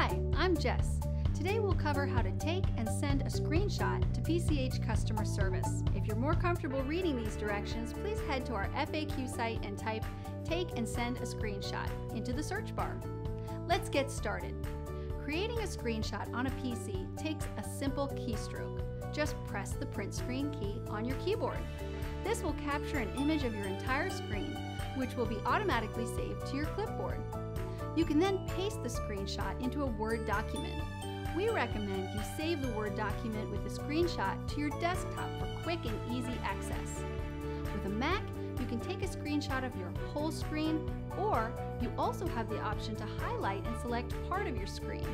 Hi, I'm Jess. Today we'll cover how to take and send a screenshot to PCH customer service. If you're more comfortable reading these directions, please head to our FAQ site and type Take and Send a Screenshot into the search bar. Let's get started. Creating a screenshot on a PC takes a simple keystroke. Just press the print screen key on your keyboard. This will capture an image of your entire screen, which will be automatically saved to your clipboard. You can then paste the screenshot into a Word document. We recommend you save the Word document with a screenshot to your desktop for quick and easy access. With a Mac, you can take a screenshot of your whole screen, or you also have the option to highlight and select part of your screen.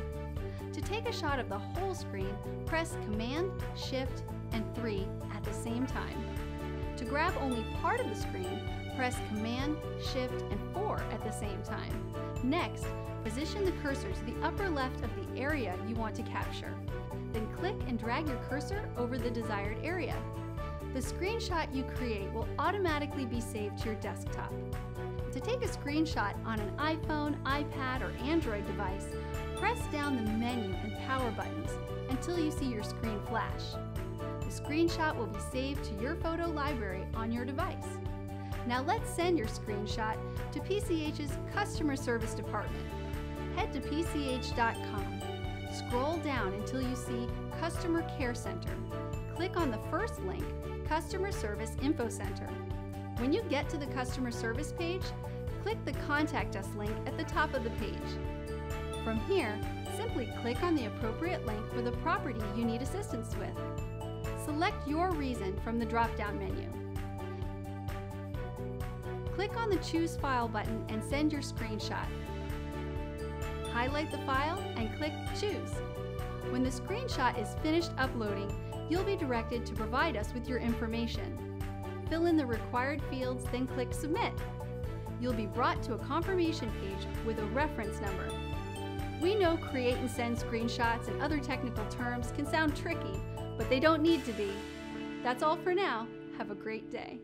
To take a shot of the whole screen, press Command, Shift, and 3 at the same time. To grab only part of the screen, press Command, Shift, and 4 at the same time. Next, position the cursor to the upper left of the area you want to capture. Then click and drag your cursor over the desired area. The screenshot you create will automatically be saved to your desktop. To take a screenshot on an iPhone, iPad, or Android device, press down the menu and power buttons until you see your screen flash. The screenshot will be saved to your photo library on your device. Now let's send your screenshot to PCH's Customer Service Department. Head to PCH.com. Scroll down until you see Customer Care Center. Click on the first link, Customer Service Info Center. When you get to the Customer Service page, click the Contact Us link at the top of the page. From here, simply click on the appropriate link for the property you need assistance with. Select your reason from the drop-down menu. Click on the Choose File button and send your screenshot. Highlight the file and click Choose. When the screenshot is finished uploading, you'll be directed to provide us with your information. Fill in the required fields, then click Submit. You'll be brought to a confirmation page with a reference number. We know create and send screenshots and other technical terms can sound tricky, but they don't need to be. That's all for now. Have a great day.